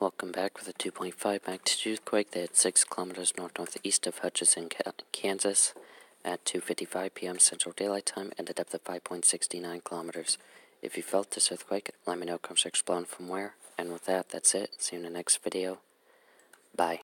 Welcome back with a 2.5 magnitude earthquake that hit 6 kilometers north northeast of Hutchinson, Kansas at 2:55 p.m. Central Daylight Time and a depth of 5.69 kilometers. If you felt this earthquake, let me know comment section below from where. And with that, that's it. See you in the next video. Bye.